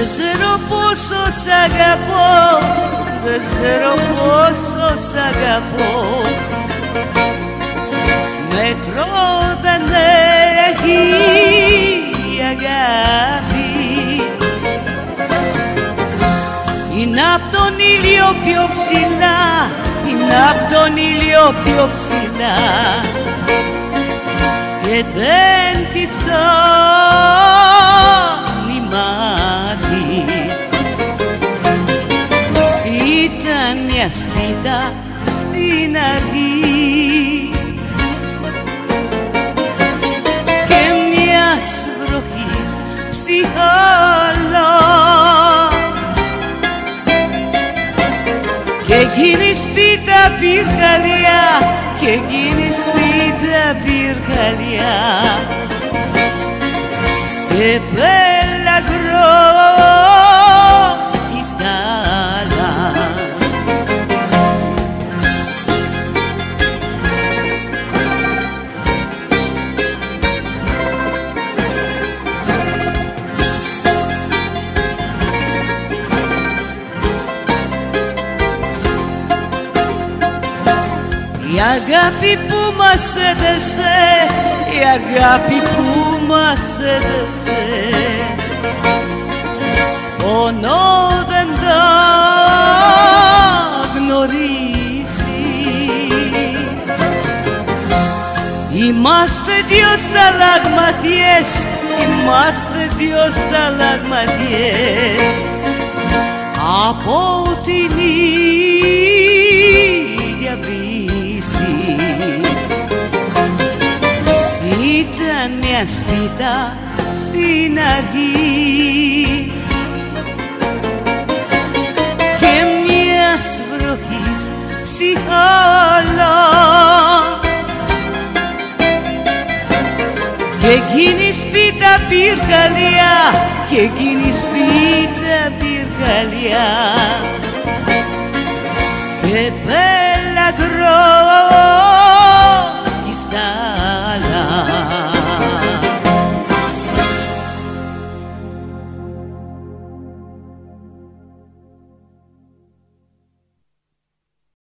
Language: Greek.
Δεν ξέρω πόσο σ' αγαπώ Δεν ξέρω πόσο σ' αγαπώ. Μέτρο δεν έχει η αγάπη. Είναι απ' τον ήλιο πιο ψηλά Είναι απ' τον ήλιο πιο ψηλά. Και δεν τη φτάνει μια σπίτα στην αρχή. Και μιας βροχής ψυχαλά Και εκείνη σπίτα πυρκαλιά Και εκείνη σπίτα πυρκαλιά Και πέλαγρος Η αγάπη που μας έδεσε Η αγάπη που μας έδεσε. Πόνο δεν τα γνωρίζεις. Είμαστε δυο σταλαγματιές Είμαστε δυο σταλαγματιές Από την ίδια μια σπίτα στην αρχή. Και μιας βροχής ψυχάλα Και εκείνη σπίτα πυρκαλιά Και εκείνη σπίτα πυρκαλιά Και πέλαγρο